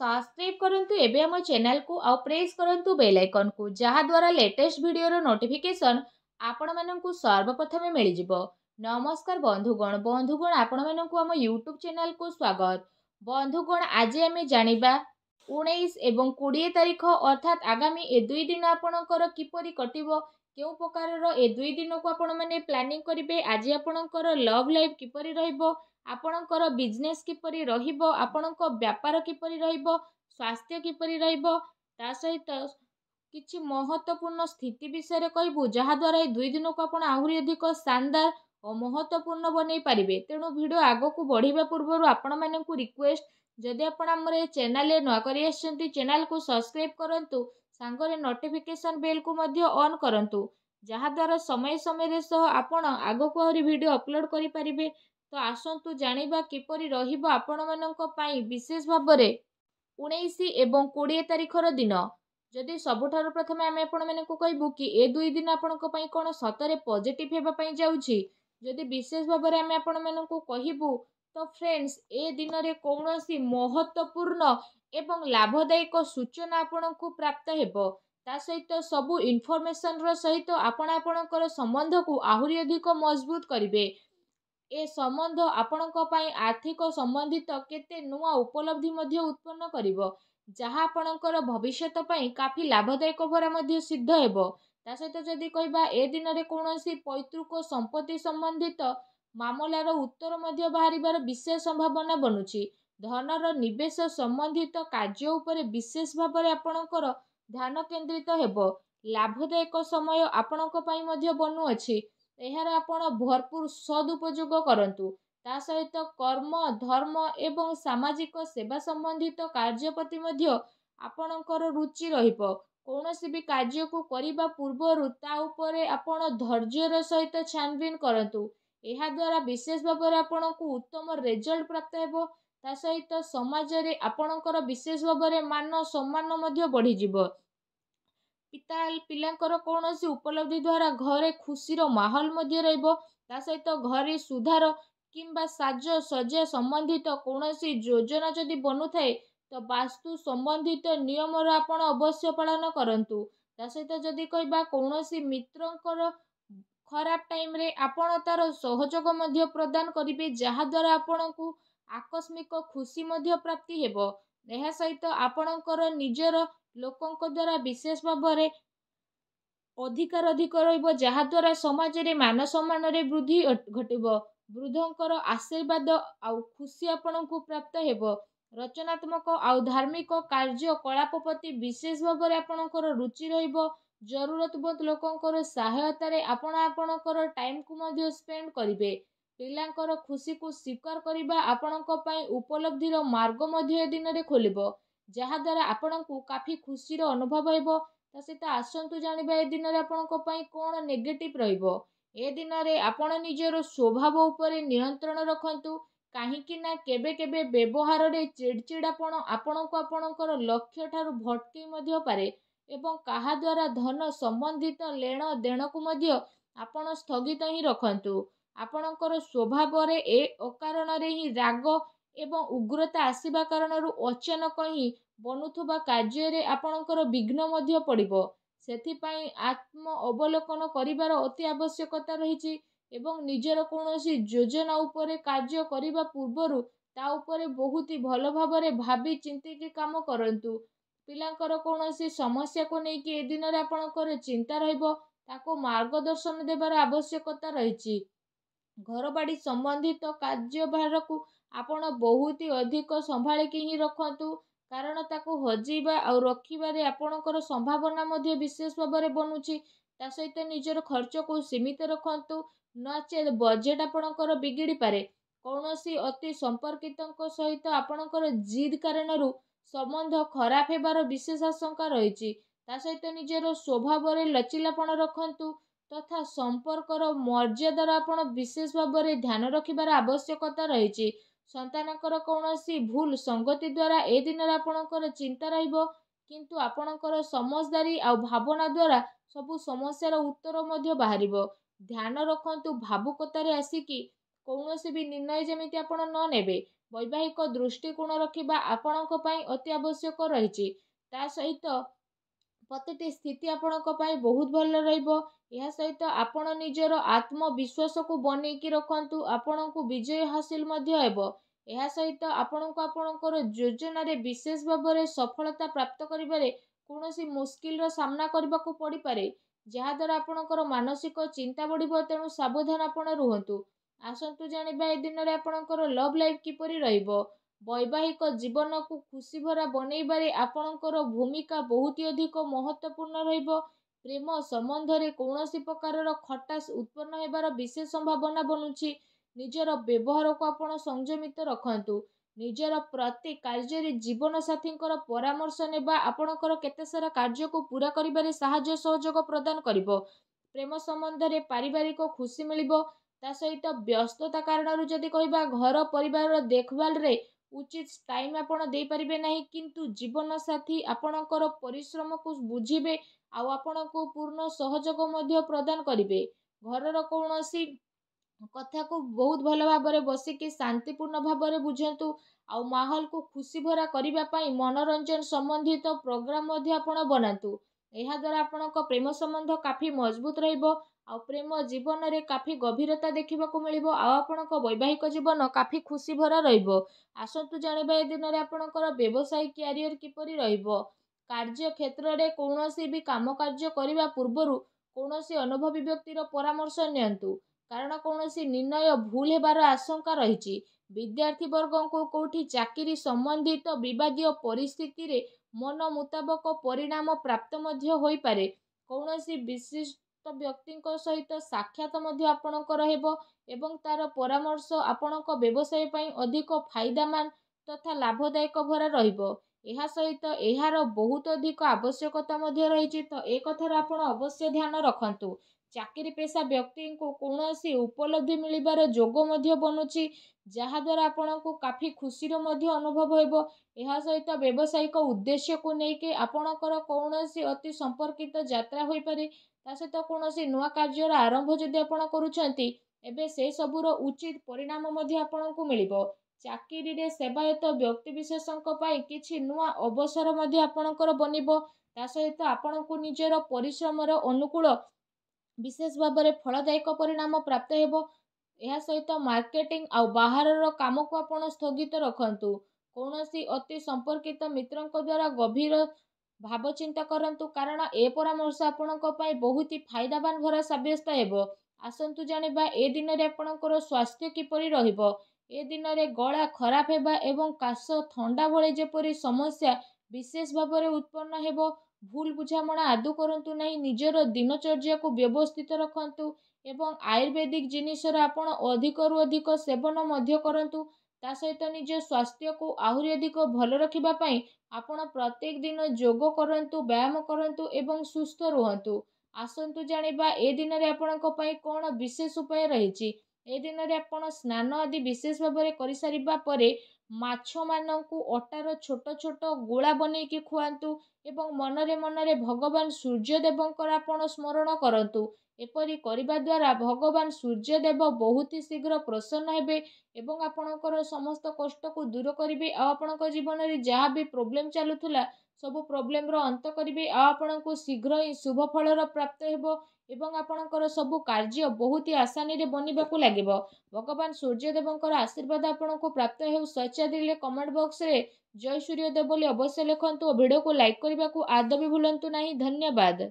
Subscribe କରନ୍ତୁ ଏବେ ଆମ ଚ୍ୟାନେଲକୁ ଆଉ ପ୍ରେସ୍ କରନ୍ତୁ ବେଲ୍ ଆଇକନ୍କୁ ଯାହାଦ୍ୱାରା ଲେଟେଷ୍ଟ ଭିଡ଼ିଓର ନୋଟିଫିକେସନ୍ ଆପଣମାନଙ୍କୁ ସର୍ବପ୍ରଥମେ ମିଳିଯିବ। ନମସ୍କାର ବନ୍ଧୁଗଣ ବନ୍ଧୁଗଣ ଆପଣମାନଙ୍କୁ ଆମ ୟୁଟ୍ୟୁବ୍ ଚ୍ୟାନେଲକୁ ସ୍ୱାଗତ। ବନ୍ଧୁଗଣ ଆଜି ଆମେ ଜାଣିବା ଉଣେଇଶ ଏବଂ କୋଡ଼ିଏ ତାରିଖ ଅର୍ଥାତ୍ ଆଗାମୀ ଏ ଦୁଇ ଦିନ ଆପଣଙ୍କର କିପରି କଟିବ କେଉଁ ପ୍ରକାରର ଏ ଦୁଇ ଦିନକୁ ଆପଣମାନେ ପ୍ଲାନିଂ କରିବେ ଆଜି ଆପଣଙ୍କର ଲଭ୍ ଲାଇଫ୍ କିପରି ରହିବ ଆପଣଙ୍କର ବିଜନେସ୍ କିପରି ରହିବ ଆପଣଙ୍କ ବ୍ୟାପାର କିପରି ରହିବ ସ୍ୱାସ୍ଥ୍ୟ କିପରି ରହିବ ତା ସହିତ କିଛି ମହତ୍ତ୍ୱପୂର୍ଣ୍ଣ ସ୍ଥିତି ବିଷୟରେ କହିବୁ ଯାହାଦ୍ୱାରା ଏ ଦୁଇ ଦିନକୁ ଆପଣ ଆହୁରି ଅଧିକ ଶାନଦାର ଓ ମହତ୍ତ୍ୱପୂର୍ଣ୍ଣ ବନେଇ ପାରିବେ। ତେଣୁ ଭିଡ଼ିଓ ଆଗକୁ ବଢ଼ିବା ପୂର୍ବରୁ ଆପଣମାନଙ୍କୁ ରିକ୍ୱେଷ୍ଟ ଯଦି ଆପଣ ଆମର ଏ ଚ୍ୟାନେଲରେ ନୂଆ କରି ଆସିଛନ୍ତି ଚ୍ୟାନେଲକୁ ସବସ୍କ୍ରାଇବ୍ କରନ୍ତୁ ସାଙ୍ଗରେ ନୋଟିଫିକେସନ୍ ବେଲ୍କୁ ମଧ୍ୟ ଅନ୍ କରନ୍ତୁ ଯାହାଦ୍ୱାରା ସମୟ ସମୟରେ ସହ ଆପଣ ଆଗକୁ ଆହୁରି ଭିଡ଼ିଓ ଅପଲୋଡ଼ କରିପାରିବେ। ତ ଆସନ୍ତୁ ଜାଣିବା କିପରି ରହିବ ଆପଣମାନଙ୍କ ପାଇଁ ବିଶେଷ ଭାବରେ ଉଣେଇଶ ଏବଂ କୋଡ଼ିଏ ତାରିଖର ଦିନ। ଯଦି ସବୁଠାରୁ ପ୍ରଥମେ ଆମେ ଆପଣମାନଙ୍କୁ କହିବୁ କି ଏ ଦୁଇ ଦିନ ଆପଣଙ୍କ ପାଇଁ କ'ଣ ସତରେ ପଜିଟିଭ୍ ହେବା ପାଇଁ ଯାଉଛି ଯଦି ବିଶେଷ ଭାବରେ ଆମେ ଆପଣମାନଙ୍କୁ କହିବୁ ତ ଫ୍ରେଣ୍ଡସ୍ ଏ ଦିନରେ କୌଣସି ମହତ୍ତ୍ୱପୂର୍ଣ୍ଣ ଏବଂ ଲାଭଦାୟକ ସୂଚନା ଆପଣଙ୍କୁ ପ୍ରାପ୍ତ ହେବ। ତା ସହିତ ସବୁ ଇନଫର୍ମେସନ୍ର ସହିତ ଆପଣ ଆପଣଙ୍କର ସମ୍ବନ୍ଧକୁ ଆହୁରି ଅଧିକ ମଜବୁତ କରିବେ। ଏ ସମ୍ବନ୍ଧ ଆପଣଙ୍କ ପାଇଁ ଆର୍ଥିକ ସମ୍ବନ୍ଧିତ କେତେ ନୂଆ ଉପଲବ୍ଧି ମଧ୍ୟ ଉତ୍ପନ୍ନ କରିବ ଯାହା ଆପଣଙ୍କର ଭବିଷ୍ୟତ ପାଇଁ କାଫି ଲାଭଦାୟକ ଭରା ମଧ୍ୟ ସିଦ୍ଧ ହେବ। ତା ସହିତ ଯଦି କହିବା ଏ ଦିନରେ କୌଣସି ପୈତୃକ ସମ୍ପତ୍ତି ସମ୍ବନ୍ଧିତ ମାମଲାର ଉତ୍ତର ମଧ୍ୟ ବାହାରିବାର ବିଶେଷ ସମ୍ଭାବନା ବନୁଛି। ଧନର ନିବେଶ ସମ୍ବନ୍ଧିତ କାର୍ଯ୍ୟ ଉପରେ ବିଶେଷ ଭାବରେ ଆପଣଙ୍କର ଧ୍ୟାନ କେନ୍ଦ୍ରିତ ହେବ। ଲାଭଦାୟକ ସମୟ ଆପଣଙ୍କ ପାଇଁ ମଧ୍ୟ ବନୁଅଛି। ଏହାର ଆପଣ ଭରପୁର ସଦୁପଯୋଗ କରନ୍ତୁ। ତା ସହିତ କର୍ମ ଧର୍ମ ଏବଂ ସାମାଜିକ ସେବା ସମ୍ବନ୍ଧିତ କାର୍ଯ୍ୟ ପ୍ରତି ମଧ୍ୟ ଆପଣଙ୍କର ରୁଚି ରହିବ। କୌଣସି ବି କାର୍ଯ୍ୟକୁ କରିବା ପୂର୍ବରୁ ତା ଉପରେ ଆପଣ ଧୈର୍ଯ୍ୟର ସହିତ ଛାନଭିନ କରନ୍ତୁ। ଏହାଦ୍ୱାରା ବିଶେଷ ଭାବରେ ଆପଣଙ୍କୁ ଉତ୍ତମ ରେଜଲ୍ଟ ପ୍ରାପ୍ତ ହେବ। ତା ସହିତ ସମାଜରେ ଆପଣଙ୍କର ବିଶେଷ ଭାବରେ ମାନ ସମ୍ମାନ ମଧ୍ୟ ବଢ଼ିଯିବ। ପିତା ପିଲାଙ୍କର କୌଣସି ଉପଲବ୍ଧି ଦ୍ୱାରା ଘରେ ଖୁସିର ମାହୋଲ ମଧ୍ୟ ରହିବ। ତା ସହିତ ଘରେ ସୁଧାର କିମ୍ବା ସାଜସଜ୍ଜା ସମ୍ବନ୍ଧିତ କୌଣସି ଯୋଜନା ଯଦି ବନୁଥାଏ ତ ବାସ୍ତୁ ସମ୍ବନ୍ଧିତ ନିୟମର ଆପଣ ଅବଶ୍ୟ ପାଳନ କରନ୍ତୁ। ତା ସହିତ ଯଦି କହିବା କୌଣସି ମିତ୍ରଙ୍କର ଖରାପ ଟାଇମରେ ଆପଣ ତାର ସହଯୋଗ ମଧ୍ୟ ପ୍ରଦାନ କରିବେ ଯାହାଦ୍ୱାରା ଆପଣଙ୍କୁ ଆକସ୍ମିକ ଖୁସି ମଧ୍ୟ ପ୍ରାପ୍ତି ହେବ। ଏହା ସହିତ ଆପଣଙ୍କର ନିଜର ଲୋକଙ୍କ ଦ୍ୱାରା ବିଶେଷ ଭାବରେ ଅଧିକାର ଅଧିକ ରହିବ ଯାହାଦ୍ୱାରା ସମାଜରେ ମାନ ସମ୍ମାନରେ ବୃଦ୍ଧି ଘଟିବ। ବୃଦ୍ଧଙ୍କର ଆଶୀର୍ବାଦ ଆଉ ଖୁସି ଆପଣଙ୍କୁ ପ୍ରାପ୍ତ ହେବ। ରଚନାତ୍ମକ ଆଉ ଧାର୍ମିକ କାର୍ଯ୍ୟକଳାପ ପ୍ରତି ବିଶେଷ ଭାବରେ ଆପଣଙ୍କର ରୁଚି ରହିବ। ଜରୁରତବନ୍ଦ ଲୋକଙ୍କର ସହାୟତାରେ ଆପଣ ଆପଣଙ୍କର ଟାଇମକୁ ମଧ୍ୟ ସ୍ପେଣ୍ଡ କରିବେ। ପିଲାଙ୍କର ଖୁସିକୁ ସ୍ୱୀକାର କରିବା ଆପଣଙ୍କ ପାଇଁ ଉପଲବ୍ଧିର ମାର୍ଗ ମଧ୍ୟ ଏ ଦିନରେ ଖୋଲିବ। ଯାହାଦ୍ୱାରା ଆପଣଙ୍କୁ କାଫି ଖୁସିର ଅନୁଭବ ହେବ ତା ସହିତ ଆସନ୍ତୁ ଜାଣିବା ଏ ଦିନରେ ଆପଣଙ୍କ ପାଇଁ କ'ଣ ନେଗେଟିଭ୍ ରହିବ। ଏ ଦିନରେ ଆପଣ ନିଜର ସ୍ୱଭାବ ଉପରେ ନିୟନ୍ତ୍ରଣ ରଖନ୍ତୁ। କାହିଁକି ନା କେବେ କେବେ ବ୍ୟବହାରରେ ଚିଡ଼ଚିଡ଼ାପଣ ଆପଣଙ୍କୁ ଆପଣଙ୍କର ଲକ୍ଷ୍ୟ ଠାରୁ ଭଟକେଇ ମଧ୍ୟ ପାରେ ଏବଂ କାହା ଦ୍ୱାରା ଧନ ସମ୍ବନ୍ଧିତ ଲେଣ ଦେଣକୁ ମଧ୍ୟ ଆପଣ ସ୍ଥଗିତ ହିଁ ରଖନ୍ତୁ। ଆପଣଙ୍କର ସ୍ୱଭାବରେ ଏ ଅକାରଣରେ ହିଁ ରାଗ ଏବଂ ଉଗ୍ରତା ଆସିବା କାରଣରୁ ଅଚାନକ ହିଁ ବନୁଥିବା କାର୍ଯ୍ୟରେ ଆପଣଙ୍କର ବିଘ୍ନ ମଧ୍ୟ ପଡ଼ିବ। ସେଥିପାଇଁ ଆତ୍ମ ଅବଲୋକନ କରିବାର ଅତି ଆବଶ୍ୟକତା ରହିଛି ଏବଂ ନିଜର କୌଣସି ଯୋଜନା ଉପରେ କାର୍ଯ୍ୟ କରିବା ପୂର୍ବରୁ ତା ଉପରେ ବହୁତ ଭଲ ଭାବରେ ଭାବି ଚିନ୍ତିକି କାମ କରନ୍ତୁ। ପିଲାଙ୍କର କୌଣସି ସମସ୍ୟାକୁ ନେଇକି ଏ ଦିନରେ ଆପଣଙ୍କର ଚିନ୍ତା ରହିବ ତାକୁ ମାର୍ଗଦର୍ଶନ ଦେବାର ଆବଶ୍ୟକତା ରହିଛି। ଘରବାଡ଼ି ସମ୍ବନ୍ଧିତ କାର୍ଯ୍ୟଭାରକୁ ଆପଣ ବହୁତ ଅଧିକ ସମ୍ଭାଳିକି ହିଁ ରଖନ୍ତୁ। କାରଣ ତାକୁ ହଜେଇବା ଆଉ ରଖିବାରେ ଆପଣଙ୍କର ସମ୍ଭାବନା ମଧ୍ୟ ବିଶେଷ ଭାବରେ ବନୁଛି। ତା ସହିତ ନିଜର ଖର୍ଚ୍ଚକୁ ସୀମିତ ରଖନ୍ତୁ। ନଚେତ୍ ବଜେଟ୍ ଆପଣଙ୍କର ବିଗିଡ଼ି ପାରେ। କୌଣସି ଅତି ସମ୍ପର୍କିତଙ୍କ ସହିତ ଆପଣଙ୍କର ଜିଦ୍ କାରଣରୁ ସମ୍ବନ୍ଧ ଖରାପ ହେବାର ବିଶେଷ ଆଶଙ୍କା ରହିଛି। ତା ସହିତ ନିଜର ସ୍ୱଭାବରେ ଲଚିଲାପଣ ରଖନ୍ତୁ। ତଥା ସମ୍ପର୍କର ମର୍ଯ୍ୟାଦାର ଆପଣ ବିଶେଷ ଭାବରେ ଧ୍ୟାନ ରଖିବାର ଆବଶ୍ୟକତା ରହିଛି। ସନ୍ତାନଙ୍କର କୌଣସି ଭୁଲ ସଙ୍ଗତି ଦ୍ୱାରା ଏ ଦିନରେ ଆପଣଙ୍କର ଚିନ୍ତା ରହିବ କିନ୍ତୁ ଆପଣଙ୍କର ସମଜଦାରୀ ଆଉ ଭାବନା ଦ୍ୱାରା ସବୁ ସମସ୍ୟାର ଉତ୍ତର ମଧ୍ୟ ବାହାରିବ। ଧ୍ୟାନ ରଖନ୍ତୁ ଭାବୁକତାରେ ଆସିକି କୌଣସି ବି ନିର୍ଣ୍ଣୟ ଯେମିତି ଆପଣ ନ ନେବେ। ବୈବାହିକ ଦୃଷ୍ଟିକୋଣ ରଖିବା ଆପଣଙ୍କ ପାଇଁ ଅତି ଆବଶ୍ୟକ ରହିଛି। ତା ସହିତ ପ୍ରତିଟି ସ୍ଥିତି ଆପଣଙ୍କ ପାଇଁ ବହୁତ ଭଲ ରହିବ। ଏହା ସହିତ ଆପଣ ନିଜର ଆତ୍ମବିଶ୍ୱାସକୁ ବନେଇକି ରଖନ୍ତୁ ଆପଣଙ୍କୁ ବିଜୟ ହାସିଲ ମଧ୍ୟ ହେବ। ଏହା ସହିତ ଆପଣଙ୍କୁ ଆପଣଙ୍କର ଯୋଜନାରେ ବିଶେଷ ଭାବରେ ସଫଳତା ପ୍ରାପ୍ତ କରିବାରେ କୌଣସି ମୁସ୍କିଲର ସାମ୍ନା କରିବାକୁ ପଡ଼ିପାରେ ଯାହାଦ୍ୱାରା ଆପଣଙ୍କର ମାନସିକ ଚିନ୍ତା ବଢ଼ିବ ତେଣୁ ସାବଧାନ ଆପଣ ରୁହନ୍ତୁ। ଆସନ୍ତୁ ଜାଣିବା ଏ ଦିନରେ ଆପଣଙ୍କର ଲଭ୍ ଲାଇଫ୍ କିପରି ରହିବ। ବୈବାହିକ ଜୀବନକୁ ଖୁସିଭରା ବନେଇବାରେ ଆପଣଙ୍କର ଭୂମିକା ବହୁତ ଅଧିକ ମହତ୍ତ୍ୱପୂର୍ଣ୍ଣ ରହିବ। ପ୍ରେମ ସମ୍ବନ୍ଧରେ କୌଣସି ପ୍ରକାରର ଖଟାସ ଉତ୍ପନ୍ନ ହେବାର ବିଶେଷ ସମ୍ଭାବନା ବନୁଛି। ନିଜର ବ୍ୟବହାରକୁ ଆପଣ ସଂଯମିତ ରଖନ୍ତୁ। ନିଜର ପ୍ରତି କାର୍ଯ୍ୟରେ ଜୀବନସାଥୀଙ୍କର ପରାମର୍ଶ ନେବା ଆପଣଙ୍କର କେତେ ସାରା କାର୍ଯ୍ୟକୁ ପୂରା କରିବାରେ ସାହାଯ୍ୟ ସହଯୋଗ ପ୍ରଦାନ କରିବ। ପ୍ରେମ ସମ୍ବନ୍ଧରେ ପାରିବାରିକ ଖୁସି ମିଳିବ। ତା ସହିତ ବ୍ୟସ୍ତତା କାରଣରୁ ଯଦି କହିବା ଘର ପରିବାରର ଦେଖଭାଲରେ ଉଚିତ ଟାଇମ୍ ଆପଣ ଦେଇପାରିବେ ନାହିଁ କିନ୍ତୁ ଜୀବନସାଥୀ ଆପଣଙ୍କର ପରିଶ୍ରମକୁ ବୁଝିବେ ଆଉ ଆପଣଙ୍କୁ ପୂର୍ଣ୍ଣ ସହଯୋଗ ମଧ୍ୟ ପ୍ରଦାନ କରିବେ। ଘରର କୌଣସି କଥାକୁ ବହୁତ ଭଲ ଭାବରେ ବସିକି ଶାନ୍ତିପୂର୍ଣ୍ଣ ଭାବରେ ବୁଝନ୍ତୁ ଆଉ ମାହୋଲକୁ ଖୁସି ଭରା କରିବା ପାଇଁ ମନୋରଞ୍ଜନ ସମ୍ବନ୍ଧିତ ପ୍ରୋଗ୍ରାମ ମଧ୍ୟ ଆପଣ ବନାନ୍ତୁ। ଏହାଦ୍ୱାରା ଆପଣଙ୍କ ପ୍ରେମ ସମ୍ବନ୍ଧ କାଫି ମଜବୁତ ରହିବ ଆଉ ପ୍ରେମ ଜୀବନରେ କାଫି ଗଭୀରତା ଦେଖିବାକୁ ମିଳିବ ଆଉ ଆପଣଙ୍କ ବୈବାହିକ ଜୀବନ କାଫି ଖୁସି ଭରା ରହିବ। ଆସନ୍ତୁ ଜାଣିବା ଏ ଦିନରେ ଆପଣଙ୍କର ବ୍ୟବସାୟୀ କ୍ୟାରିୟର କିପରି ରହିବ। କାର୍ଯ୍ୟ କ୍ଷେତ୍ରରେ କୌଣସି ବି କାମ କାର୍ଯ୍ୟ କରିବା ପୂର୍ବରୁ କୌଣସି ଅନୁଭବୀ ବ୍ୟକ୍ତିର ପରାମର୍ଶ ନିଅନ୍ତୁ। କାରଣ କୌଣସି ନିର୍ଣ୍ଣୟ ଭୁଲ ହେବାର ଆଶଙ୍କା ରହିଛି। ବିଦ୍ୟାର୍ଥୀ ବର୍ଗଙ୍କୁ କେଉଁଠି ଚାକିରି ସମ୍ବନ୍ଧିତ ବିବାଦୀୟ ପରିସ୍ଥିତିରେ ମନ ମୁତାବକ ପରିଣାମ ପ୍ରାପ୍ତ ମଧ୍ୟ ହୋଇପାରେ। କୌଣସି ବିଶିଷ୍ଟ ବ୍ୟକ୍ତିଙ୍କ ସହିତ ସାକ୍ଷାତ ମଧ୍ୟ ଆପଣଙ୍କର ହେବ ଏବଂ ତାର ପରାମର୍ଶ ଆପଣଙ୍କ ବ୍ୟବସାୟ ପାଇଁ ଅଧିକ ଫାଇଦାମାନ ତଥା ଲାଭଦାୟକ ଭରା ରହିବ। ଏହା ସହିତ ଏହାର ବହୁତ ଅଧିକ ଆବଶ୍ୟକତା ମଧ୍ୟ ରହିଛି। ତ ଏ କଥାର ଆପଣ ଅବଶ୍ୟ ଧ୍ୟାନ ରଖନ୍ତୁ। ଚାକିରି ପେଶା ବ୍ୟକ୍ତିଙ୍କୁ କୌଣସି ଉପଲବ୍ଧି ମିଳିବାର ଯୋଗ ମଧ୍ୟ ବନୁଛି ଯାହାଦ୍ୱାରା ଆପଣଙ୍କୁ କାଫି ଖୁସିର ମଧ୍ୟ ଅନୁଭବ ହେବ। ଏହା ସହିତ ବ୍ୟବସାୟିକ ଉଦ୍ଦେଶ୍ୟକୁ ନେଇକି ଆପଣଙ୍କର କୌଣସି ଅତି ସମ୍ପର୍କିତ ଯାତ୍ରା ହୋଇପାରେ। ତା ସହିତ କୌଣସି ନୂଆ କାର୍ଯ୍ୟର ଆରମ୍ଭ ଯଦି ଆପଣ କରୁଛନ୍ତି ଏବେ ସେ ସବୁର ଉଚିତ ପରିଣାମ ମଧ୍ୟ ଆପଣଙ୍କୁ ମିଳିବ। ଚାକିରିରେ ସେବାୟତ ବ୍ୟକ୍ତିବିଶେଷଙ୍କ ପାଇଁ କିଛି ନୂଆ ଅବସର ମଧ୍ୟ ଆପଣଙ୍କର ବନିବ। ତା ସହିତ ଆପଣଙ୍କୁ ନିଜର ପରିଶ୍ରମର ଅନୁକୂଳ ବିଶେଷ ଭାବରେ ଫଳଦାୟକ ପରିଣାମ ପ୍ରାପ୍ତ ହେବ। ଏହା ସହିତ ମାର୍କେଟିଂ ଆଉ ବାହାରର କାମକୁ ଆପଣ ସ୍ଥଗିତ ରଖନ୍ତୁ। କୌଣସି ଅତି ସମ୍ପର୍କିତ ମିତ୍ରଙ୍କ ଦ୍ୱାରା ଗଭୀର ଭାବ ଚିନ୍ତା କରନ୍ତୁ। କାରଣ ଏ ପରାମର୍ଶ ଆପଣଙ୍କ ପାଇଁ ବହୁତ ଫାଇଦାବାନ ଭରା ସାବ୍ୟସ୍ତ ହେବ। ଆସନ୍ତୁ ଜାଣିବା ଏ ଦିନରେ ଆପଣଙ୍କର ସ୍ୱାସ୍ଥ୍ୟ କିପରି ରହିବ। ଏ ଦିନରେ ଗଳା ଖରାପ ହେବା ଏବଂ କାଶ ଥଣ୍ଡା ଭଳି ଯେପରି ସମସ୍ୟା ବିଶେଷ ଭାବରେ ଉତ୍ପନ୍ନ ହେବ ଭୁଲ ବୁଝାମଣା ଆଦୌ କରନ୍ତୁ ନାହିଁ ନିଜର ଦିନଚର୍ଯ୍ୟାକୁ ବ୍ୟବସ୍ଥିତ ରଖନ୍ତୁ ଏବଂ ଆୟୁର୍ବେଦିକ ଜିନିଷର ଆପଣ ଅଧିକରୁ ଅଧିକ ସେବନ ମଧ୍ୟ କରନ୍ତୁ ତା ସହିତ ନିଜ ସ୍ୱାସ୍ଥ୍ୟକୁ ଆହୁରି ଅଧିକ ଭଲ ରଖିବା ପାଇଁ ଆପଣ ପ୍ରତ୍ୟେକ ଦିନ ଯୋଗ କରନ୍ତୁ ବ୍ୟାୟାମ କରନ୍ତୁ ଏବଂ ସୁସ୍ଥ ରୁହନ୍ତୁ। ଆସନ୍ତୁ ଜାଣିବା ଏ ଦିନରେ ଆପଣଙ୍କ ପାଇଁ କ'ଣ ବିଶେଷ ଉପାୟ ରହିଛି। ଏ ଦିନରେ ଆପଣ ସ୍ନାନ ଆଦି ବିଶେଷ ଭାବରେ କରିସାରିବା ପରେ ମାଛମାନଙ୍କୁ ଅଟାର ଛୋଟ ଛୋଟ ଗୋଳା ବନେଇକି ଖୁଆନ୍ତୁ ଏବଂ ମନରେ ମନରେ ଭଗବାନ ସୂର୍ଯ୍ୟଦେବଙ୍କର ଆପଣ ସ୍ମରଣ କରନ୍ତୁ। ଏପରି କରିବା ଦ୍ୱାରା ଭଗବାନ ସୂର୍ଯ୍ୟଦେବ ବହୁତ ଶୀଘ୍ର ପ୍ରସନ୍ନ ହେବେ ଏବଂ ଆପଣଙ୍କର ସମସ୍ତ କଷ୍ଟକୁ ଦୂର କରିବେ। ଆଉ ଆପଣଙ୍କ ଜୀବନରେ ଯାହା ବି ପ୍ରୋବ୍ଲେମ୍ ଚାଲୁଥିଲା ସବୁ ପ୍ରୋବ୍ଲେମର ଅନ୍ତ କରିବେ। ଆଉ ଆପଣଙ୍କୁ ଶୀଘ୍ର ହିଁ ଶୁଭ ଫଳର ପ୍ରାପ୍ତ ହେବ ଏବଂ ଆପଣଙ୍କର ସବୁ କାର୍ଯ୍ୟ ବହୁତ ଆସାନୀରେ ବନିବାକୁ ଲାଗିବ ଭଗବାନ ସୂର୍ଯ୍ୟଦେବଙ୍କର ଆଶୀର୍ବାଦ ଆପଣଙ୍କୁ ପ୍ରାପ୍ତ ହେଉ ସଚ୍ଚାଦିଲେ କମେଣ୍ଟ ବକ୍ସରେ ଜୟ ସୂର୍ଯ୍ୟଦେବ ବୋଲି ଅବଶ୍ୟ ଲେଖନ୍ତୁ ଓ ଭିଡ଼ିଓକୁ ଲାଇକ୍ କରିବାକୁ ଆଦୌ ବି ଭୁଲନ୍ତୁ ନାହିଁ ଧନ୍ୟବାଦ